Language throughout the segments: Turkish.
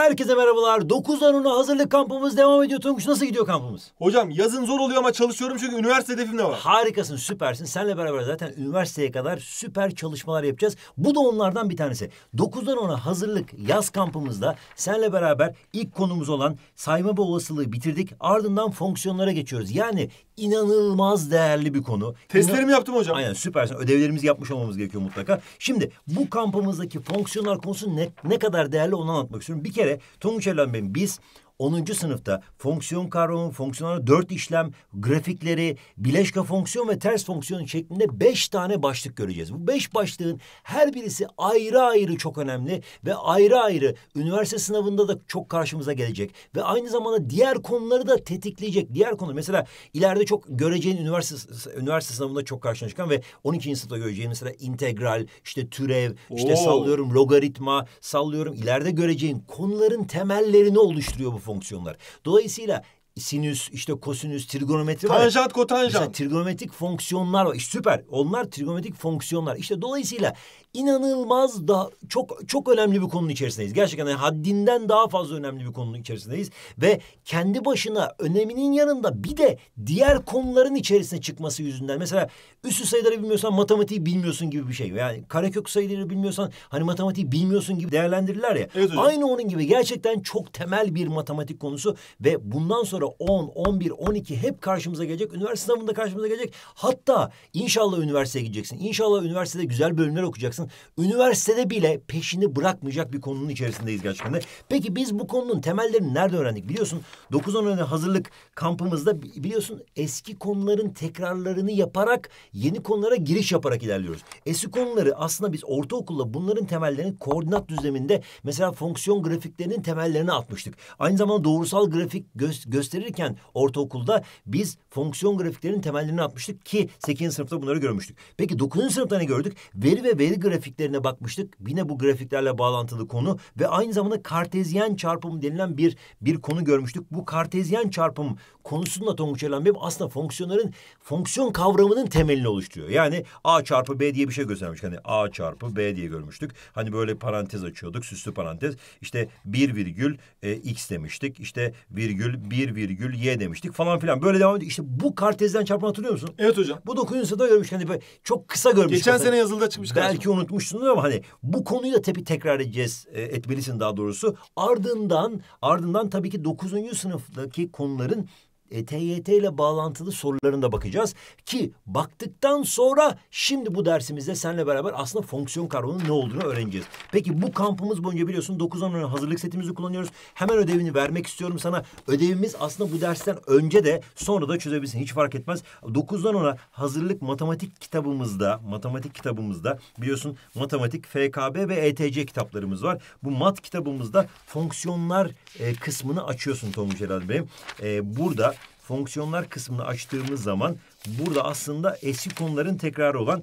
Herkese merhabalar. 9 Anun'a hazırlık kampımız devam ediyor. Tonguç nasıl gidiyor kampımız? Hocam yazın zor oluyor ama çalışıyorum çünkü üniversite hedefim de var. Harikasın, süpersin. Seninle beraber zaten üniversiteye kadar süper çalışmalar yapacağız. Bu da onlardan bir tanesi. 9'dan 10'a hazırlık yaz kampımızda seninle beraber ilk konumuz olan sayma ve olasılığı bitirdik. Ardından fonksiyonlara geçiyoruz. Yani inanılmaz değerli bir konu. Testlerimi yaptım hocam. Aynen süpersin. Ödevlerimizi yapmış olmamız gerekiyor mutlaka. Şimdi bu kampımızdaki fonksiyonlar konusu ne, ne kadar değerli onu anlatmak istiyorum. Bir kere Tonguç Erlen Bey'im biz 10. sınıfta fonksiyon kavramı, fonksiyonlar, dört işlem, grafikleri, bileşke fonksiyon ve ters fonksiyon şeklinde beş tane başlık göreceğiz. Bu beş başlığın her birisi ayrı ayrı çok önemli ve ayrı ayrı üniversite sınavında da çok karşımıza gelecek. Ve aynı zamanda diğer konuları da tetikleyecek. Diğer konu mesela ileride çok göreceğin üniversite üniversite sınavında çok karşına çıkan ve 12. sınıfta göreceğin mesela integral, işte türev, işte Oo. sallıyorum logaritma, sallıyorum ileride göreceğin konuların temellerini oluşturuyor bu fonksiyonlar. Dolayısıyla sinüs, işte kosinüs, trigonometri var. Tanjant, Mesela kotanjant. trigonometrik fonksiyonlar var. İşte süper. Onlar trigonometrik fonksiyonlar. İşte dolayısıyla inanılmaz da çok çok önemli bir konunun içerisindeyiz. Gerçekten yani haddinden daha fazla önemli bir konunun içerisindeyiz ve kendi başına öneminin yanında bir de diğer konuların içerisine çıkması yüzünden mesela üstü sayıları bilmiyorsan matematiği bilmiyorsun gibi bir şey. Yani karekök sayıları bilmiyorsan hani matematiği bilmiyorsun gibi değerlendirirler ya. Evet hocam. Aynı onun gibi gerçekten çok temel bir matematik konusu ve bundan sonra 10, 11, 12 hep karşımıza gelecek. Üniversite sınavında karşımıza gelecek. Hatta inşallah üniversiteye gideceksin. İnşallah üniversitede güzel bölümler okuyacaksın. Üniversitede bile peşini bırakmayacak bir konunun içerisindeyiz gerçekten de. Peki biz bu konunun temellerini nerede öğrendik? Biliyorsun 9-10 önemli hazırlık kampımızda bi- biliyorsun eski konuların tekrarlarını yaparak yeni konulara giriş yaparak ilerliyoruz. Eski konuları aslında biz ortaokulda bunların temellerini koordinat düzleminde mesela fonksiyon grafiklerinin temellerini atmıştık. Aynı zamanda doğrusal grafik gö- gösterirken ortaokulda biz fonksiyon grafiklerinin temellerini atmıştık ki 8. sınıfta bunları görmüştük. Peki 9. sınıfta ne gördük? Veri ve veri grafiklerine bakmıştık. Yine bu grafiklerle bağlantılı konu ve aynı zamanda kartezyen çarpım denilen bir bir konu görmüştük. Bu kartezyen çarpım konusunda Tonguç Elen Bey aslında fonksiyonların fonksiyon kavramının temelini oluşturuyor. Yani A çarpı B diye bir şey göstermiş. Hani A çarpı B diye görmüştük. Hani böyle parantez açıyorduk. Süslü parantez. İşte bir virgül e, x demiştik. İşte virgül bir virgül y demiştik falan filan. Böyle devam ediyor. İşte bu kartezyen çarpımı hatırlıyor musun? Evet hocam. Bu 9. sınıfta görmüş. Hani böyle çok kısa görmüş. Geçen mesela. sene yazılıda çıkmış Belki karşıma. unutmuşsunuz ama hani bu konuyu da tabii tekrar edeceğiz, e, etmelisin daha doğrusu. Ardından ardından tabii ki 9. sınıftaki konuların e, TYT ile bağlantılı sorularına bakacağız ki baktıktan sonra şimdi bu dersimizde seninle beraber aslında fonksiyon kavramının ne olduğunu öğreneceğiz. Peki bu kampımız boyunca biliyorsun 9 10 hazırlık setimizi kullanıyoruz. Hemen ödevini vermek istiyorum sana. Ödevimiz aslında bu dersten önce de sonra da çözebilirsin. Hiç fark etmez. 9'dan 10'a hazırlık matematik kitabımızda, matematik kitabımızda biliyorsun matematik, FKB ve ETC kitaplarımız var. Bu mat kitabımızda fonksiyonlar e, kısmını açıyorsun Tonguç Celal Bey. E, burada fonksiyonlar kısmını açtığımız zaman burada aslında eski konuların tekrarı olan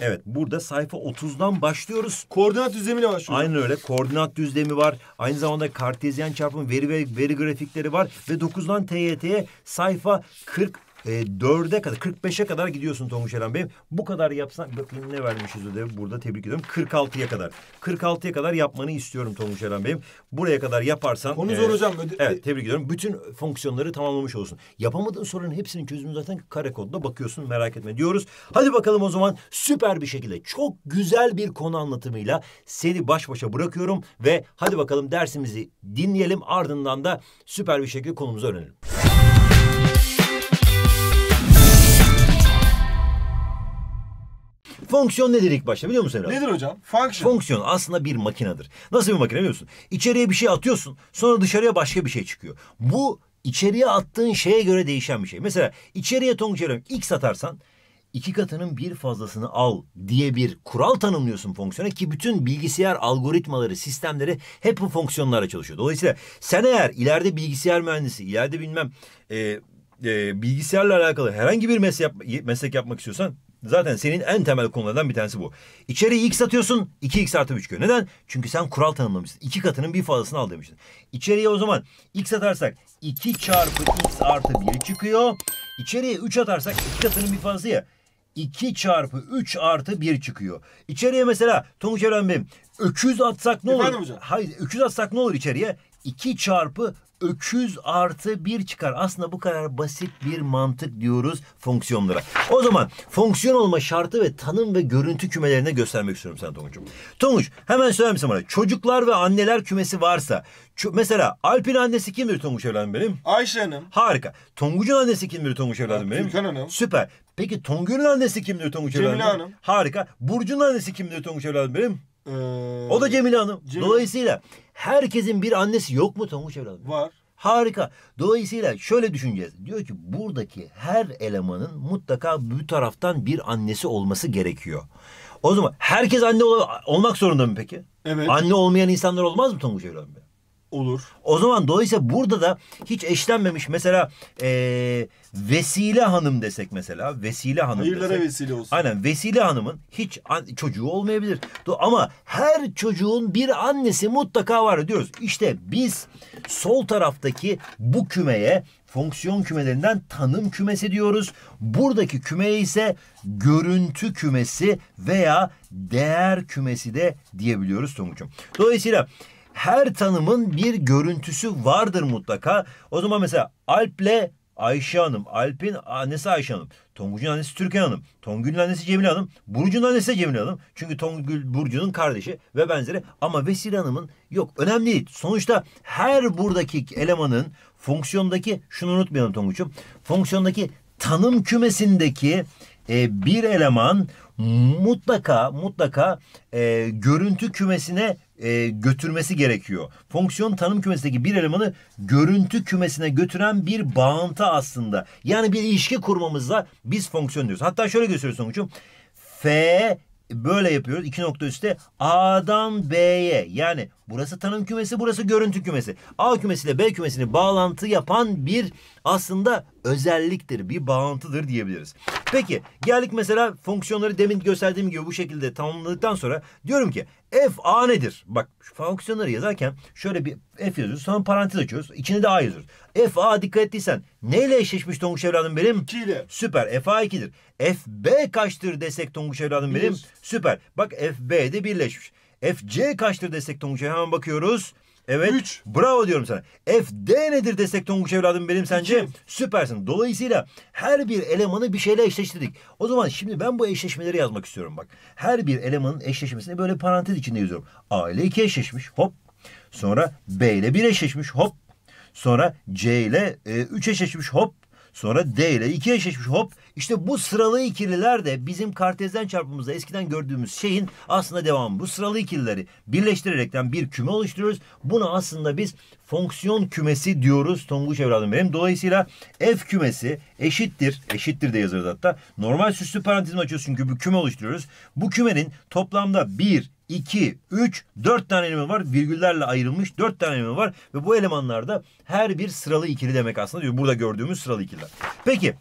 Evet burada sayfa 30'dan başlıyoruz. Koordinat düzlemiyle başlıyor. Aynen öyle. Koordinat düzlemi var. Aynı zamanda kartezyen çarpım veri ve veri grafikleri var. Ve 9'dan TYT'ye sayfa 40 e, 4'e kadar 45'e kadar gidiyorsun Tonguç Eren Bey. Bu kadar yapsan bakayım ne vermişiz ödev burada tebrik ediyorum. 46'ya kadar. 46'ya kadar yapmanı istiyorum Tonguç Eren Bey. Buraya kadar yaparsan Konu e, zor hocam. Öde- Evet tebrik ediyorum. Bütün fonksiyonları tamamlamış olsun. Yapamadığın soruların hepsinin çözümünü zaten kare kodda bakıyorsun merak etme diyoruz. Hadi bakalım o zaman süper bir şekilde çok güzel bir konu anlatımıyla seni baş başa bırakıyorum ve hadi bakalım dersimizi dinleyelim ardından da süper bir şekilde konumuzu öğrenelim. Fonksiyon nedir ilk başta biliyor musun Emrah? Nedir hocam? Function. Fonksiyon aslında bir makinedir. Nasıl bir makine biliyor musun? İçeriye bir şey atıyorsun sonra dışarıya başka bir şey çıkıyor. Bu içeriye attığın şeye göre değişen bir şey. Mesela içeriye Tonguç Eren X atarsan iki katının bir fazlasını al diye bir kural tanımlıyorsun fonksiyona ki bütün bilgisayar algoritmaları, sistemleri hep bu fonksiyonlarla çalışıyor. Dolayısıyla sen eğer ileride bilgisayar mühendisi, ileride bilmem e, e, bilgisayarla alakalı herhangi bir meslek, yap- meslek yapmak istiyorsan Zaten senin en temel konulardan bir tanesi bu. İçeriye x atıyorsun 2x artı 3 çıkıyor. Neden? Çünkü sen kural tanımlamışsın. İki katının bir fazlasını al demiştin. İçeriye o zaman x atarsak 2 çarpı x artı 1 çıkıyor. İçeriye 3 atarsak iki katının bir fazlası ya. 2 çarpı 3 artı 1 çıkıyor. İçeriye mesela Tonguç Evren Bey'im öküz atsak ne olur? Hayır öküz atsak ne olur içeriye? 2 çarpı öküz artı 1 çıkar. Aslında bu kadar basit bir mantık diyoruz fonksiyonlara. O zaman fonksiyon olma şartı ve tanım ve görüntü kümelerine göstermek istiyorum sana Tonguç'um. Tonguç hemen söyler misin bana? Çocuklar ve anneler kümesi varsa mesela Alp'in annesi kimdir Tonguç evladım benim? Ayşe Hanım. Harika. Tonguç'un annesi kimdir Tonguç evladım benim? Türkan Hanım. Süper. Peki Tongül'ün annesi kimdir Tonguç Cemile evladım? benim? Hanım. Harika. Burcu'nun annesi kimdir Tonguç evladım benim? Ee, O da Cemile Hanım. Cemile. Dolayısıyla herkesin bir annesi yok mu Tonguç evladım? Var. Harika. Dolayısıyla şöyle düşüneceğiz. Diyor ki buradaki her elemanın mutlaka bu taraftan bir annesi olması gerekiyor. O zaman herkes anne ol- olmak zorunda mı peki? Evet. Anne olmayan insanlar olmaz mı Tonguç evladım? Olur. O zaman dolayısıyla burada da hiç eşlenmemiş mesela eee, Vesile Hanım desek mesela Vesile Hanım Hayırlara desek. vesile olsun. Aynen Vesile Hanım'ın hiç an- çocuğu olmayabilir. Ama her çocuğun bir annesi mutlaka var diyoruz. İşte biz sol taraftaki bu kümeye fonksiyon kümelerinden tanım kümesi diyoruz. Buradaki kümeye ise görüntü kümesi veya değer kümesi de diyebiliyoruz Tonguç'um. Dolayısıyla her tanımın bir görüntüsü vardır mutlaka. O zaman mesela Alp'le Ayşe Hanım, Alp'in annesi Ayşe Hanım, Tonguç'un annesi Türkan Hanım, Tongül'ün annesi Cemile Hanım, Burcu'nun annesi de Cemile Hanım. Çünkü Tongül Burcu'nun kardeşi ve benzeri. Ama Vesile Hanım'ın yok önemli değil. Sonuçta her buradaki elemanın fonksiyondaki şunu unutmayalım Tonguç'um. Fonksiyondaki tanım kümesindeki e, bir eleman mutlaka mutlaka e, görüntü kümesine e, götürmesi gerekiyor. Fonksiyon tanım kümesindeki bir elemanı görüntü kümesine götüren bir bağıntı aslında. Yani bir ilişki kurmamızla biz fonksiyon diyoruz. Hatta şöyle gösteriyoruz sonuçum. F böyle yapıyoruz. iki nokta üstte A'dan B'ye yani burası tanım kümesi burası görüntü kümesi. A kümesiyle B kümesini bağlantı yapan bir aslında özelliktir. Bir bağıntıdır diyebiliriz. Peki geldik mesela fonksiyonları demin gösterdiğim gibi bu şekilde tamamladıktan sonra diyorum ki f a nedir? Bak şu fonksiyonları yazarken şöyle bir f yazıyoruz sonra parantez açıyoruz. İçine de a yazıyoruz. f a dikkat ettiysen neyle eşleşmiş Tonguç evladım benim? 2 ile. Süper. FA2'dir. FB kaçtır desek Tonguç evladım benim? Süper. Bak FB de birleşmiş. FC kaçtır desek Tonguç hemen bakıyoruz. Evet. Üç. Bravo diyorum sana. FD nedir desek Tonguç evladım benim sence? İki. Süpersin. Dolayısıyla her bir elemanı bir şeyle eşleştirdik. O zaman şimdi ben bu eşleşmeleri yazmak istiyorum bak. Her bir elemanın eşleşmesini böyle parantez içinde yazıyorum. A ile 2 eşleşmiş. Hop. Sonra B ile 1 eşleşmiş. Hop. Sonra C ile 3 eşleşmiş. Hop. Sonra D ile 2 eşleşmiş hop. İşte bu sıralı ikililer de bizim kartezyen çarpımımızda eskiden gördüğümüz şeyin aslında devamı. Bu sıralı ikilileri birleştirerekten bir küme oluşturuyoruz. Buna aslında biz fonksiyon kümesi diyoruz Tonguç evladım benim. Dolayısıyla F kümesi eşittir. Eşittir de yazarız hatta. Normal süslü parantezimi açıyoruz çünkü bir küme oluşturuyoruz. Bu kümenin toplamda 1, 2, 3, 4 tane eleman var. Virgüllerle ayrılmış 4 tane eleman var. Ve bu elemanlarda her bir sıralı ikili demek aslında diyor. Burada gördüğümüz sıralı ikililer. Peki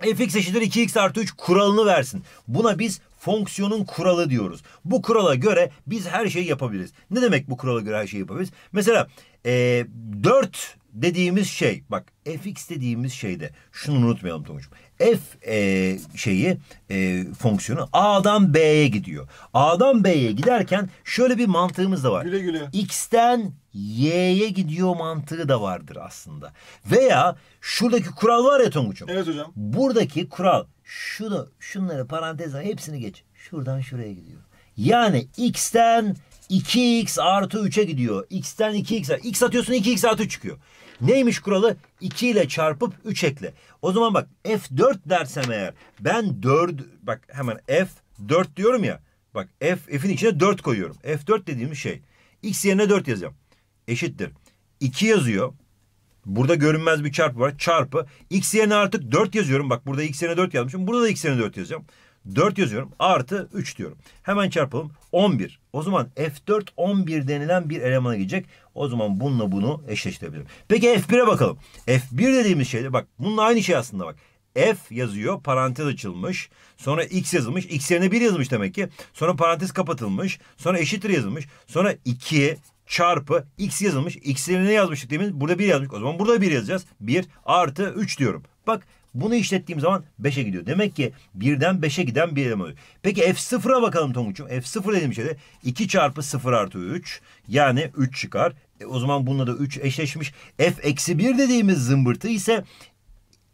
fx eşittir 2x artı 3 kuralını versin. Buna biz fonksiyonun kuralı diyoruz. Bu kurala göre biz her şeyi yapabiliriz. Ne demek bu kurala göre her şeyi yapabiliriz? Mesela e, 4 dediğimiz şey bak fx dediğimiz şeyde şunu unutmayalım Tonguç'um. F e, şeyi e, fonksiyonu A'dan B'ye gidiyor. A'dan B'ye giderken şöyle bir mantığımız da var. Güle güle. X'ten Y'ye gidiyor mantığı da vardır aslında. Veya şuradaki kural var ya Tonguç'um. Evet hocam. Buradaki kural şunu şunları parantezden hepsini geç. Şuradan şuraya gidiyor. Yani x'ten 2x artı 3'e gidiyor. x'ten 2x x atıyorsun 2x artı 3 çıkıyor. Neymiş kuralı? 2 ile çarpıp 3 ekle. O zaman bak f4 dersem eğer ben 4 bak hemen f4 diyorum ya. Bak f f'in içine 4 koyuyorum. f4 dediğimiz şey. x yerine 4 yazacağım. Eşittir. 2 yazıyor. Burada görünmez bir çarpı var. Çarpı. X yerine artık 4 yazıyorum. Bak burada x yerine 4 yazmışım. Burada da x yerine 4 yazacağım. 4 yazıyorum. Artı 3 diyorum. Hemen çarpalım. 11. O zaman F4 11 denilen bir elemana gidecek. O zaman bununla bunu eşleştirebilirim. Peki F1'e bakalım. F1 dediğimiz şeyde bak bununla aynı şey aslında bak. F yazıyor, parantez açılmış. Sonra X yazılmış. X yerine 1 yazılmış demek ki. Sonra parantez kapatılmış. Sonra eşittir yazılmış. Sonra 2 çarpı X yazılmış. X yerine ne yazmıştık demin? Burada 1 yazmış. O zaman burada 1 yazacağız. 1 artı 3 diyorum. Bak Bunu işlettiğim zaman 5'e gidiyor. Demek ki birden 5'e giden bir eleman oluyor. Peki F0'a bakalım Tonguç'um. F0 dediğim şeyde 2 çarpı 0 artı 3 yani 3 çıkar. E, o zaman bununla da 3 eşleşmiş. F eksi 1 dediğimiz zımbırtı ise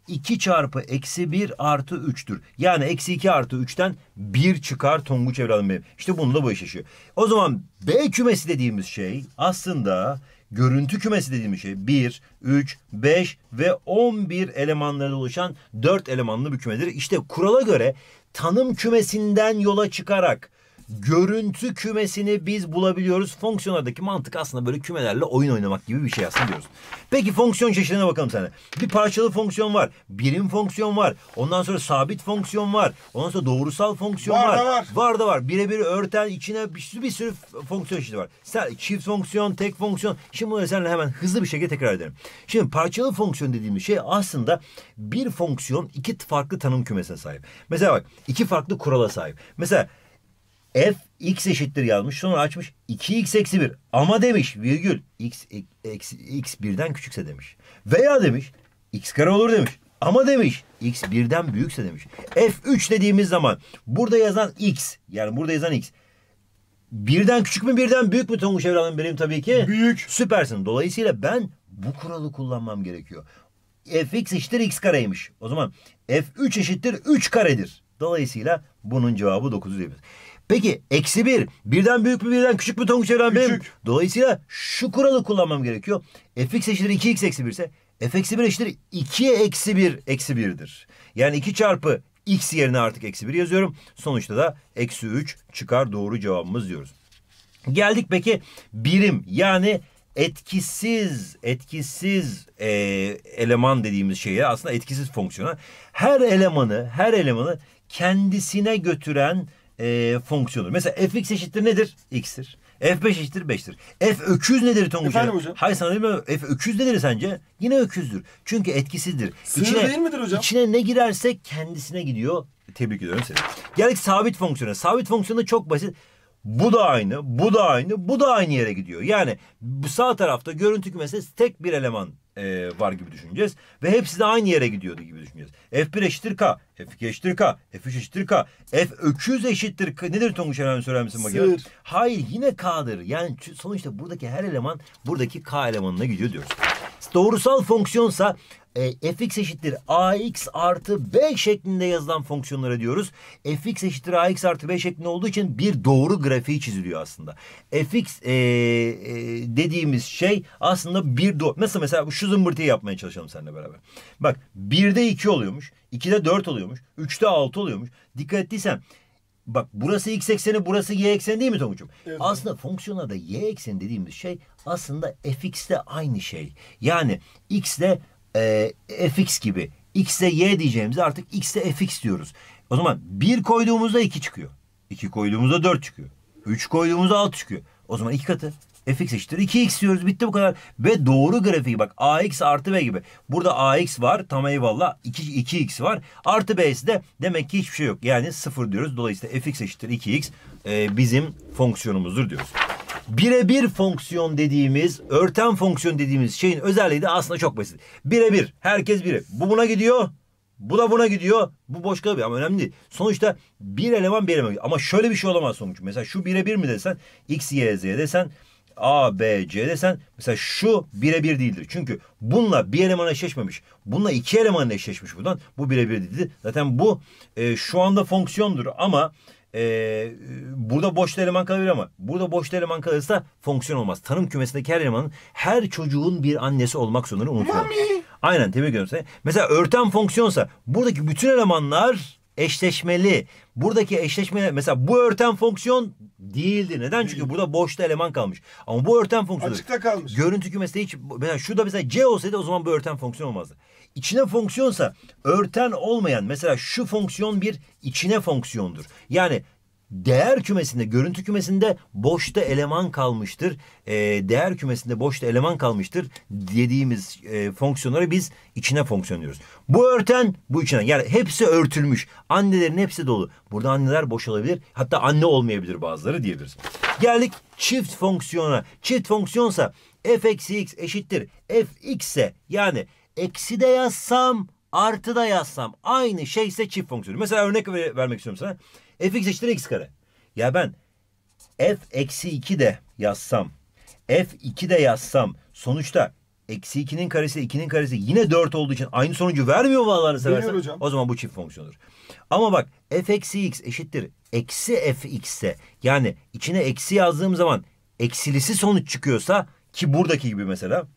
2 çarpı eksi 1 artı 3'tür. Yani eksi 2 artı 3'ten 1 çıkar Tonguç evladım benim. İşte bununla bu eşleşiyor. O zaman B kümesi dediğimiz şey aslında görüntü kümesi dediğimiz şey 1, 3, 5 ve 11 elemanlardan oluşan 4 elemanlı bir kümedir. İşte kurala göre tanım kümesinden yola çıkarak görüntü kümesini biz bulabiliyoruz. Fonksiyonlardaki mantık aslında böyle kümelerle oyun oynamak gibi bir şey aslında diyoruz. Peki fonksiyon çeşidine bakalım sana. Bir parçalı fonksiyon var. Birim fonksiyon var. Ondan sonra sabit fonksiyon var. Ondan sonra doğrusal fonksiyon Var var. da var. Var da var. Birebir örten içine bir sürü, bir sürü fonksiyon çeşidi var. Sen, çift fonksiyon, tek fonksiyon. Şimdi bunları seninle hemen hızlı bir şekilde tekrar edelim. Şimdi parçalı fonksiyon dediğimiz şey aslında bir fonksiyon iki farklı tanım kümesine sahip. Mesela bak iki farklı kurala sahip. Mesela f x eşittir yazmış. Sonra açmış 2x eksi 1. Ama demiş virgül x eksi x birden küçükse demiş. Veya demiş x kare olur demiş. Ama demiş x birden büyükse demiş. F3 dediğimiz zaman burada yazan x yani burada yazan x birden küçük mü birden büyük mü Tonguç evladım benim tabii ki? Büyük. Süpersin. Dolayısıyla ben bu kuralı kullanmam gerekiyor. fx eşittir x kareymiş. O zaman f3 eşittir 3 karedir. Dolayısıyla bunun cevabı 9 diyebiliriz. Peki eksi 1 birden büyük mü birden küçük mü Tonguç evladım benim? Dolayısıyla şu kuralı kullanmam gerekiyor. fx eşittir 2x eksi 1 ise f eksi 1 eşittir 2'ye eksi 1 eksi 1'dir. Yani 2 çarpı x yerine artık eksi 1 yazıyorum. Sonuçta da eksi 3 çıkar doğru cevabımız diyoruz. Geldik peki birim yani etkisiz etkisiz e, eleman dediğimiz şeye aslında etkisiz fonksiyona her elemanı her elemanı kendisine götüren e, fonksiyondur. Mesela fx eşittir nedir? x'tir. F5 eşittir 5'tir. F öküz nedir Tonguç? Efendim hocam? Hayır sana değil mi? F öküz nedir sence? Yine öküzdür. Çünkü etkisizdir. Sığır değil midir hocam? İçine ne girerse kendisine gidiyor. Tebrik ediyorum seni. Geldik sabit fonksiyona. Sabit fonksiyonu çok basit. Bu da aynı, bu da aynı, bu da aynı yere gidiyor. Yani bu sağ tarafta görüntü kümesi tek bir eleman e, var gibi düşüneceğiz. Ve hepsi de aynı yere gidiyordu gibi düşüneceğiz. F1 eşittir K, F2 eşittir K, F3 eşittir K, F öküz eşittir K. Nedir Tonguç Erhan söyler misin bakayım? Hayır yine K'dır. Yani sonuçta buradaki her eleman buradaki K elemanına gidiyor diyoruz. Doğrusal fonksiyonsa e, fx eşittir ax artı b şeklinde yazılan fonksiyonlara diyoruz. fx eşittir ax artı b şeklinde olduğu için bir doğru grafiği çiziliyor aslında. fx e, e, dediğimiz şey aslında bir doğru. Nasıl mesela şu zımbırtıyı yapmaya çalışalım seninle beraber. Bak 1'de 2 oluyormuş, 2'de 4 oluyormuş, 3'te 6 oluyormuş. Dikkat ettiysen Bak burası x ekseni burası y ekseni değil mi Tonguç'um? Evet. Aslında fonksiyonlarda y ekseni dediğimiz şey aslında fx'te aynı şey. Yani x'de e, fx gibi. x'de y diyeceğimize artık x'te fx diyoruz. O zaman 1 koyduğumuzda 2 çıkıyor. 2 koyduğumuzda 4 çıkıyor. 3 koyduğumuzda 6 çıkıyor. O zaman iki katı. fx eşittir 2x diyoruz. Bitti bu kadar. Ve doğru grafiği bak ax artı b gibi. Burada ax var tam eyvallah. 2, 2x var. Artı b'si de demek ki hiçbir şey yok. Yani 0 diyoruz. Dolayısıyla fx eşittir 2x e, bizim fonksiyonumuzdur diyoruz. Birebir fonksiyon dediğimiz, örten fonksiyon dediğimiz şeyin özelliği de aslında çok basit. Birebir. Herkes biri. Bu buna gidiyor. Bu da buna gidiyor. Bu boş kalıyor ama önemli değil. Sonuçta bir eleman bir eleman. Ama şöyle bir şey olamaz sonuç. Mesela şu birebir mi desen x, y, z desen A, B, C desen mesela şu birebir değildir. Çünkü bununla bir eleman eşleşmemiş. Bununla iki eleman eşleşmiş buradan. Bu birebir değildir. Zaten bu e, şu anda fonksiyondur ama e, burada boşta eleman kalabilir ama burada boşta eleman kalırsa fonksiyon olmaz. Tanım kümesindeki her elemanın her çocuğun bir annesi olmak zorunda unutmayalım. Aynen tebrik ediyorum seni. Mesela örten fonksiyonsa buradaki bütün elemanlar eşleşmeli. Buradaki eşleşme mesela bu örten fonksiyon değildi. Neden? Çünkü burada boşta eleman kalmış. Ama bu örten fonksiyon Açıkta kalmış. Görüntü kümesinde hiç mesela şurada mesela C olsaydı o zaman bu örten fonksiyon olmazdı. İçine fonksiyonsa örten olmayan mesela şu fonksiyon bir içine fonksiyondur. Yani değer kümesinde, görüntü kümesinde boşta eleman kalmıştır. Ee, değer kümesinde boşta eleman kalmıştır dediğimiz e, fonksiyonları biz içine fonksiyon diyoruz. Bu örten bu içine. Yani hepsi örtülmüş. Annelerin hepsi dolu. Burada anneler boş olabilir. Hatta anne olmayabilir bazıları diyebiliriz. Geldik çift fonksiyona. Çift fonksiyonsa f eksi x eşittir f x ise yani eksi de yazsam artı da yazsam aynı şeyse çift fonksiyonu. Mesela örnek ver- vermek istiyorum sana. fx eşittir x kare. Ya ben f eksi 2 de yazsam, f 2 de yazsam sonuçta eksi 2'nin karesi 2'nin karesi yine 4 olduğu için aynı sonucu vermiyor mu Allah'ını seversen? Hocam. O zaman bu çift fonksiyondur. Ama bak f eksi x eşittir eksi f x'e yani içine eksi yazdığım zaman eksilisi sonuç çıkıyorsa ki buradaki gibi mesela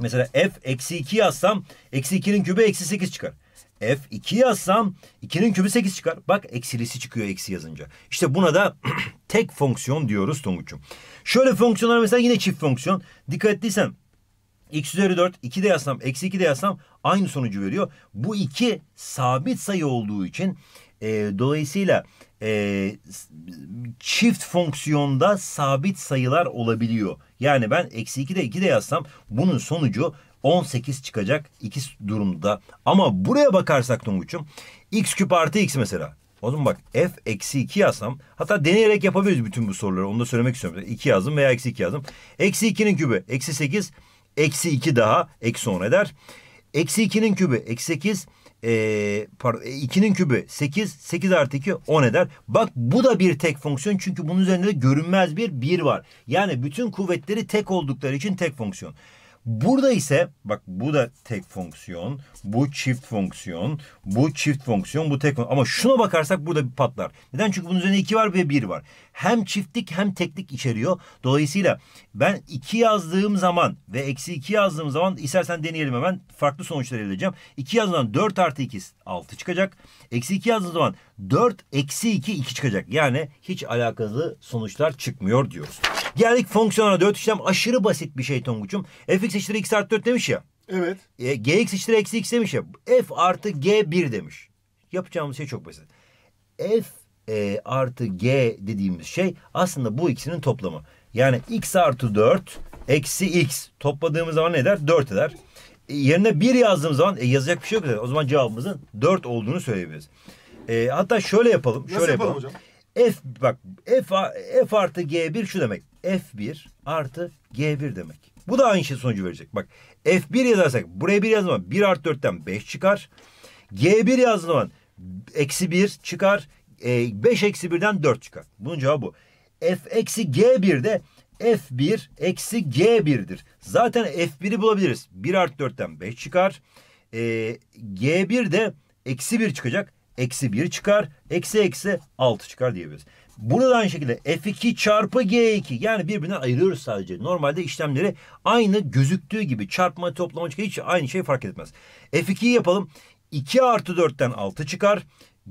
Mesela f eksi 2 yazsam eksi 2'nin kübü eksi 8 çıkar. F 2 yazsam 2'nin kübü 8 çıkar. Bak eksilisi çıkıyor eksi yazınca. İşte buna da tek fonksiyon diyoruz Tonguç'um. Şöyle fonksiyonlar mesela yine çift fonksiyon. Dikkat ettiysen x üzeri 4 2 de yazsam eksi 2 de yazsam aynı sonucu veriyor. Bu iki sabit sayı olduğu için e, dolayısıyla e, çift fonksiyonda sabit sayılar olabiliyor. Yani ben eksi 2 de 2 de yazsam bunun sonucu 18 çıkacak iki durumda. Ama buraya bakarsak Tonguç'um x küp artı x mesela. O zaman bak f eksi 2 yazsam hatta deneyerek yapabiliriz bütün bu soruları onu da söylemek istiyorum. 2 yazdım veya eksi 2 yazdım. Eksi 2'nin kübü eksi 8 eksi 2 daha eksi 10 eder. Eksi 2'nin kübü eksi 8 e, pardon 2'nin kübü 8 8 artı 2 10 eder. Bak bu da bir tek fonksiyon çünkü bunun üzerinde de görünmez bir 1 var. Yani bütün kuvvetleri tek oldukları için tek fonksiyon. Burada ise bak bu da tek fonksiyon, bu çift fonksiyon, bu çift fonksiyon, bu tek fonksiyon. Ama şuna bakarsak burada bir patlar. Neden? Çünkü bunun üzerinde iki var ve bir var. Hem çiftlik hem teklik içeriyor. Dolayısıyla ben iki yazdığım zaman ve eksi iki yazdığım zaman istersen deneyelim hemen farklı sonuçlar elde edeceğim. İki yazdığım zaman 4 artı 2 6 çıkacak. Eksi iki yazdığım zaman 4 eksi 2 2 çıkacak. Yani hiç alakalı sonuçlar çıkmıyor diyoruz. Geldik fonksiyona 4 işlem aşırı basit bir şey Tonguç'um. fx eşittir x artı 4 demiş ya. Evet. E, gx eşittir eksi x demiş ya. f artı g1 demiş. Yapacağımız şey çok basit. f e, artı g dediğimiz şey aslında bu ikisinin toplamı. Yani x artı 4 eksi x topladığımız zaman ne eder? 4 eder. E, yerine 1 yazdığımız zaman e, yazacak bir şey yok. O zaman cevabımızın 4 olduğunu söyleyebiliriz. E, hatta şöyle yapalım. Nasıl şöyle yapalım hocam? F bak F, F artı G1 şu demek. F1 artı G1 demek. Bu da aynı şey sonucu verecek. Bak F1 yazarsak buraya 1 yazdığım zaman 1 artı 4'ten 5 çıkar. G1 yazdığım zaman eksi 1 çıkar. 5 eksi 1'den 4 çıkar. Bunun cevabı bu. F eksi G1 de F1 eksi G1'dir. Zaten F1'i bulabiliriz. 1 artı 4'ten 5 çıkar. Ee, G1 de eksi 1 çıkacak. Eksi 1 çıkar. Eksi eksi 6 çıkar diyebiliriz. Burada da aynı şekilde F2 çarpı G2 yani birbirinden ayırıyoruz sadece. Normalde işlemleri aynı gözüktüğü gibi çarpma toplama çıkıyor. Hiç aynı şey fark etmez. F2'yi yapalım. 2 artı 4'ten 6 çıkar.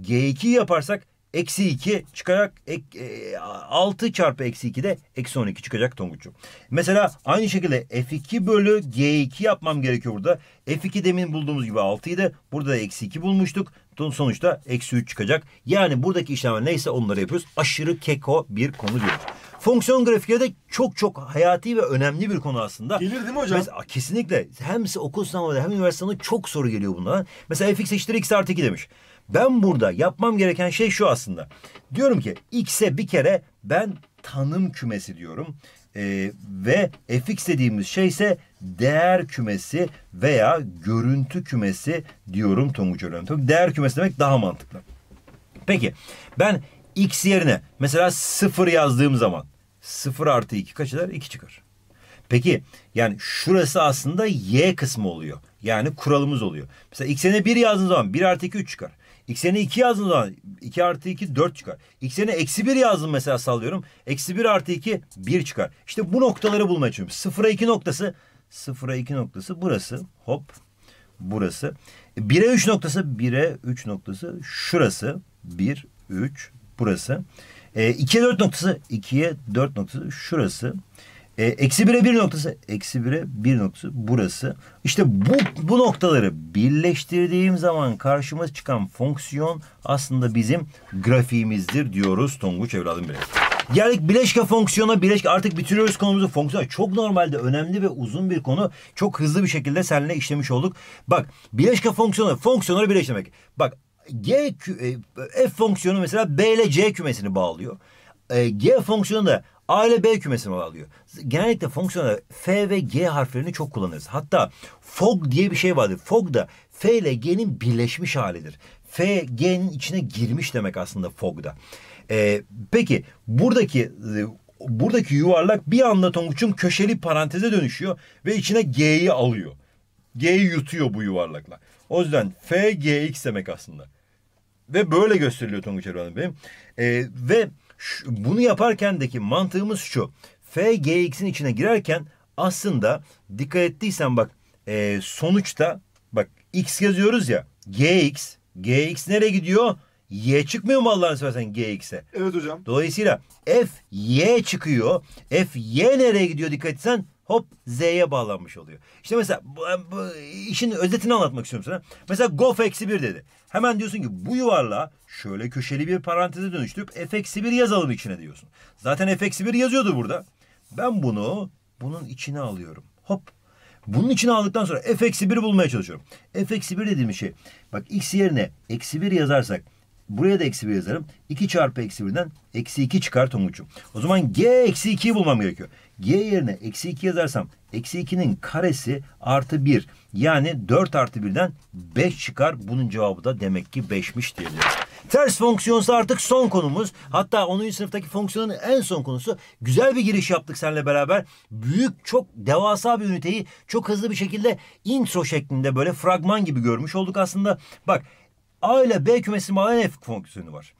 G2'yi yaparsak eksi 2 çıkacak. Ek, e, 6 çarpı eksi 2 de eksi 12 çıkacak Tonguç'um. Mesela aynı şekilde F2 bölü G2 yapmam gerekiyor burada. F2 demin bulduğumuz gibi 6 idi. Burada da eksi 2 bulmuştuk. Sonuçta eksi 3 çıkacak. Yani buradaki işlemler neyse onları yapıyoruz. Aşırı keko bir konu diyoruz. Fonksiyon grafikleri de çok çok hayati ve önemli bir konu aslında. Gelir değil mi hocam? Mesela, kesinlikle. Hem okul sınavında hem üniversite sınavında çok soru geliyor bundan. Mesela fx eşittir x artı 2 demiş. Ben burada yapmam gereken şey şu aslında. Diyorum ki x'e bir kere ben tanım kümesi diyorum. Ee, ve fx dediğimiz şey ise değer kümesi veya görüntü kümesi diyorum Tonguç Öğrentim. Değer kümesi demek daha mantıklı. Peki ben x yerine mesela 0 yazdığım zaman 0 artı 2 kaç eder? 2 çıkar. Peki yani şurası aslında y kısmı oluyor. Yani kuralımız oluyor. Mesela x'e 1 yazdığım zaman 1 artı 2 3 çıkar. X'e 2 yazdığım zaman 2 artı 2 4 çıkar. X'e eksi 1 yazdım mesela sallıyorum. Eksi 1 artı 2 1 çıkar. İşte bu noktaları bulmaya çalışıyorum. 0'a 2 noktası 0'a 2 noktası burası. Hop burası. 1'e 3 noktası 1'e 3 noktası şurası. 1, 3 burası. E, 2'ye 4 noktası 2'ye 4 noktası şurası. E, eksi 1'e 1 noktası eksi 1'e 1 noktası burası. İşte bu, bu noktaları birleştirdiğim zaman karşıma çıkan fonksiyon aslında bizim grafiğimizdir diyoruz Tonguç evladım benim. Geldik bileşke fonksiyona bileşke artık bitiriyoruz konumuzu fonksiyon. Çok normalde önemli ve uzun bir konu. Çok hızlı bir şekilde seninle işlemiş olduk. Bak bileşke fonksiyonu fonksiyonları birleştirmek. Bak G e, f fonksiyonu mesela B ile C kümesini bağlıyor. E, G fonksiyonu da A ile B kümesini alıyor. Genellikle fonksiyonda F ve G harflerini çok kullanırız. Hatta fog diye bir şey vardır. Fog da F ile G'nin birleşmiş halidir. F, G'nin içine girmiş demek aslında fogda. Ee, peki buradaki e, buradaki yuvarlak bir anda Tonguç'un köşeli paranteze dönüşüyor ve içine G'yi alıyor. G'yi yutuyor bu yuvarlakla. O yüzden F, Gx demek aslında. Ve böyle gösteriliyor Tonguç Erdoğan'ın benim. Ee, ve şu, bunu yaparkendeki mantığımız şu. F, Gx'in içine girerken aslında dikkat ettiysen bak e, sonuçta bak X yazıyoruz ya. Gx, Gx nereye gidiyor? Y çıkmıyor mu Allah'ını seversen Gx'e? Evet hocam. Dolayısıyla F Y çıkıyor. F Y nereye gidiyor dikkat etsen hop Z'ye bağlanmış oluyor. İşte mesela bu, bu işin özetini anlatmak istiyorum sana. Mesela gof eksi bir dedi. Hemen diyorsun ki bu yuvarlağı şöyle köşeli bir paranteze dönüştürüp f eksi bir yazalım içine diyorsun. Zaten f eksi bir yazıyordu burada. Ben bunu bunun içine alıyorum. Hop bunun içine aldıktan sonra f eksi 1 bulmaya çalışıyorum. f eksi 1 dediğim şey bak x yerine eksi 1 yazarsak buraya da eksi 1 yazarım. 2 çarpı eksi 1'den eksi 2 çıkar Tonguç'um. O zaman g eksi 2'yi bulmam gerekiyor. g yerine eksi 2 yazarsam eksi 2'nin karesi artı 1. Yani 4 artı 1'den 5 çıkar. Bunun cevabı da demek ki 5'miş diyebiliriz. Ters fonksiyonsa artık son konumuz. Hatta 10. sınıftaki fonksiyonun en son konusu. Güzel bir giriş yaptık seninle beraber. Büyük, çok devasa bir üniteyi çok hızlı bir şekilde intro şeklinde böyle fragman gibi görmüş olduk aslında. Bak A ile B kümesini bağlayan F fonksiyonu var.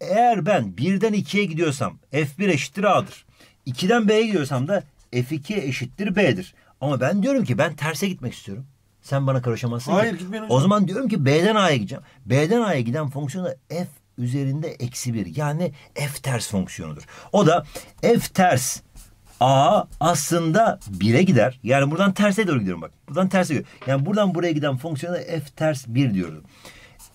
Eğer ben birden 2'ye gidiyorsam F1 eşittir A'dır. 2'den B'ye gidiyorsam da F2 eşittir B'dir. Ama ben diyorum ki ben terse gitmek istiyorum. Sen bana karışamazsın Hayır, ki. gitmeyin hocam. O zaman diyorum ki B'den A'ya gideceğim. B'den A'ya giden fonksiyon da F üzerinde eksi 1. Yani F ters fonksiyonudur. O da F ters A aslında 1'e gider. Yani buradan terse doğru gidiyorum bak. Buradan terse gidiyorum. Yani buradan buraya giden fonksiyona F ters 1 diyorum.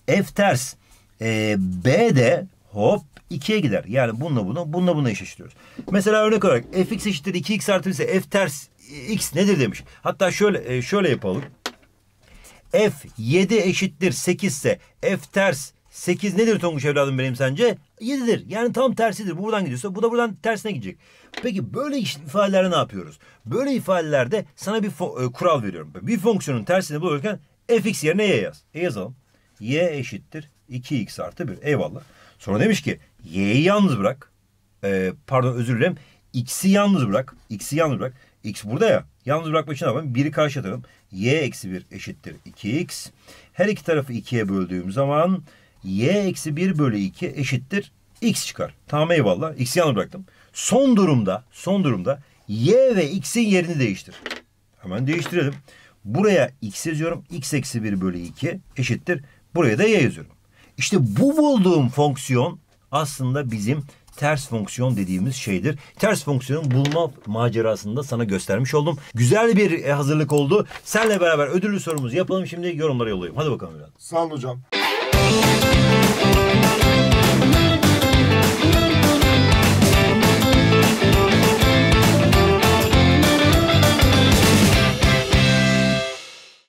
F ters e, B de hop 2'ye gider. Yani bununla bunu, bununla bunu eşleştiriyoruz. Mesela örnek olarak fx eşittir 2x artı ise f ters x nedir demiş. Hatta şöyle e, şöyle yapalım. F 7 eşittir 8 ise f ters 8 nedir Tonguç evladım benim sence? 7'dir. Yani tam tersidir. Bu buradan gidiyorsa bu da buradan tersine gidecek. Peki böyle ifadelerde ne yapıyoruz? Böyle ifadelerde sana bir e, kural veriyorum. Bir fonksiyonun tersini bulurken fx yerine y yaz. E yazalım. Y eşittir 2x artı 1. Eyvallah. Sonra demiş ki y'yi yalnız bırak. Ee, pardon özür dilerim. X'i yalnız bırak. X'i yalnız bırak. X burada ya. Yalnız bırakmak için ne yapalım? 1'i karşı. Y eksi 1 eşittir 2x. Her iki tarafı 2'ye böldüğüm zaman y eksi 1 bölü 2 eşittir x çıkar. Tamam eyvallah. X'i yalnız bıraktım. Son durumda, son durumda y ve x'in yerini değiştir. Hemen değiştirelim. Buraya x yazıyorum. x eksi 1 bölü 2 eşittir. Buraya da y yazıyorum. İşte bu bulduğum fonksiyon aslında bizim ters fonksiyon dediğimiz şeydir. Ters fonksiyonun bulma macerasını da sana göstermiş oldum. Güzel bir e, hazırlık oldu. Senle beraber ödüllü sorumuzu yapalım. Şimdi yorumlara yollayayım. Hadi bakalım biraz. Sağ olun hocam.